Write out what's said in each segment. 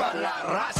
para la raza.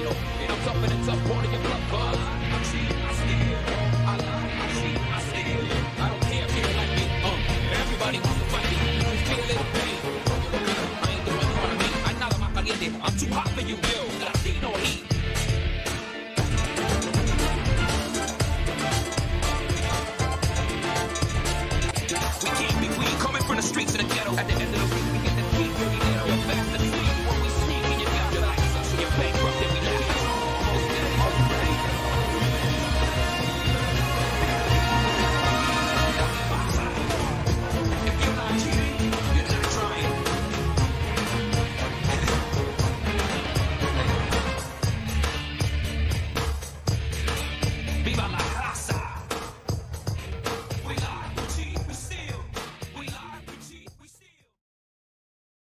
needle. And I'm tough in a tough part of your blood buzz. I cheat, I steal. I lie, I cheat, I steal. I don't care if you like me. Um, everybody wants to fight me. You can feel a little pain. I ain't the one you wanna meet. I nada más caliente. I'm too hot for you, yo. Latino heat. We can't be weak coming from the streets of the ghetto. At the end of the week,